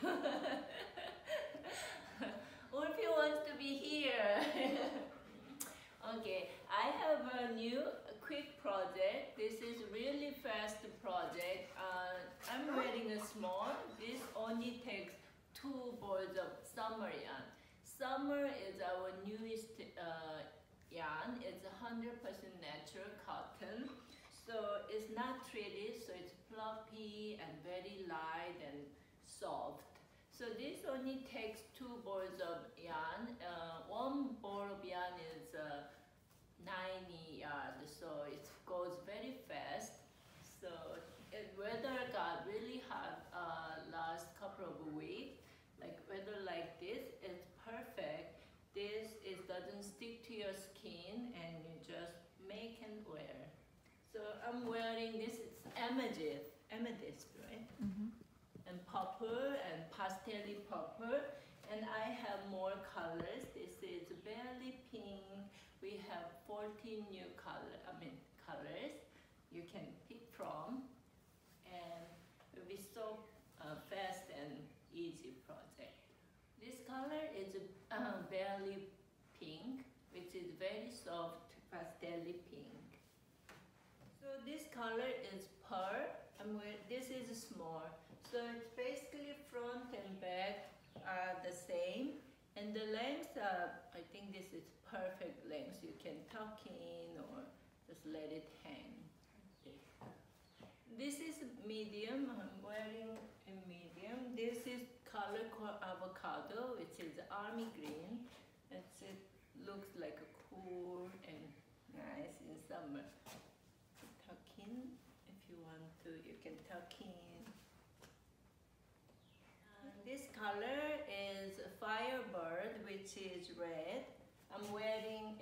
Wolfie wants to be here. okay, I have a new quick project. This is really fast project. Uh, I'm wearing a small. This only takes two balls of summer yarn. Summer is our newest uh, yarn. It's 100% natural cotton. So it's not treated, so it's fluffy and very light. So this only takes two balls of yarn. Uh, one ball of yarn is uh, 90 yards, so it goes very fast. So it, weather got really hot uh, last couple of weeks. Like weather like this, it's perfect. This is doesn't stick to your skin and you just make and wear. So I'm wearing this, it's amethyst, amethyst, right? Mm -hmm. And purple and I have more colors. This is barely pink. We have 14 new color, I mean colors you can pick from. And it will be so uh, fast and easy project. This color is uh, barely pink, which is very soft pastel pink. So this color is pearl, and this is small. So it's basically front and back are the same. And the length, are, I think this is perfect length. You can tuck in or just let it hang. This is medium, I'm wearing a medium. This is color avocado, which is army green. It's, it looks like a cool and nice in summer tuck in if you want to you can tuck color is Firebird, which is red. I'm wearing